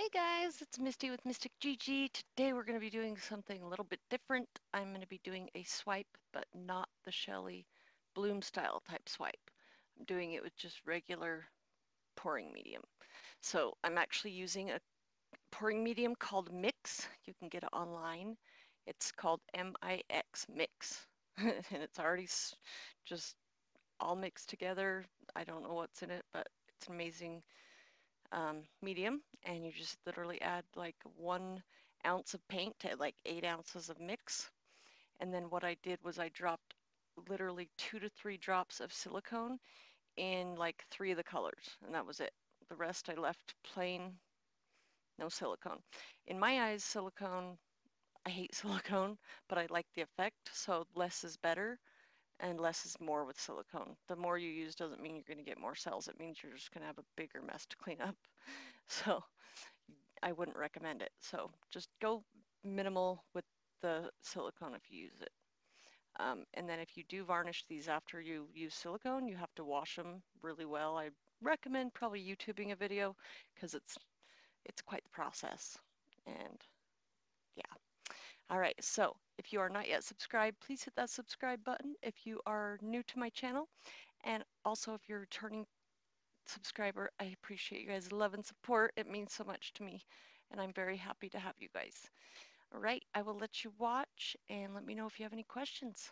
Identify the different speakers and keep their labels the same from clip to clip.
Speaker 1: Hey guys, it's Misty with Mystic Gigi. Today we're going to be doing something a little bit different. I'm going to be doing a swipe, but not the Shelee Bloom style type swipe. I'm doing it with just regular pouring medium. So I'm actually using a pouring medium called Mix. You can get it online. It's called M-I-X Mix. and it's already just all mixed together. I don't know what's in it, but it's amazing um, medium and you just literally add like one ounce of paint to like eight ounces of mix. And then what I did was I dropped literally two to three drops of silicone in like three of the colors and that was it. The rest I left plain, no silicone. In my eyes, silicone, I hate silicone, but I like the effect, so less is better and less is more with silicone. The more you use doesn't mean you're going to get more cells. It means you're just going to have a bigger mess to clean up. So I wouldn't recommend it. So just go minimal with the silicone if you use it. Um, and then if you do varnish these after you use silicone, you have to wash them really well. I recommend probably YouTubing a video because it's it's quite the process. And yeah. All right, so if you are not yet subscribed, please hit that subscribe button if you are new to my channel. And also if you're returning subscriber, I appreciate you guys' love and support. It means so much to me, and I'm very happy to have you guys. All right, I will let you watch and let me know if you have any questions.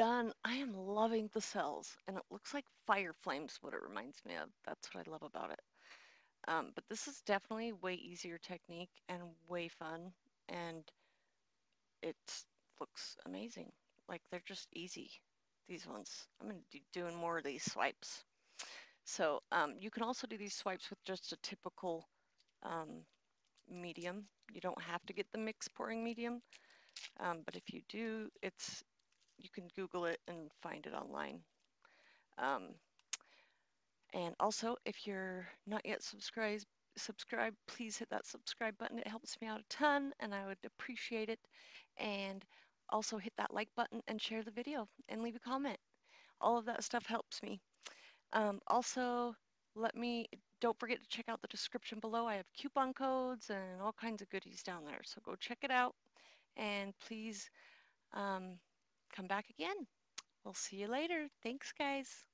Speaker 1: Fun. I am loving the cells, and it looks like fire flames, what it reminds me of. That's what I love about it. Um, but this is definitely way easier technique and way fun, and it looks amazing. Like they're just easy, these ones. I'm going to be doing more of these swipes. So um, you can also do these swipes with just a typical um, medium. You don't have to get the mix pouring medium, um, but if you do, it's you can Google it and find it online. Um, and also, if you're not yet subscribed, subscribe, please hit that subscribe button. It helps me out a ton, and I would appreciate it. And also hit that like button and share the video and leave a comment. All of that stuff helps me. Um, also, let me, don't forget to check out the description below. I have coupon codes and all kinds of goodies down there. So go check it out and please um, come back again. We'll see you later. Thanks, guys.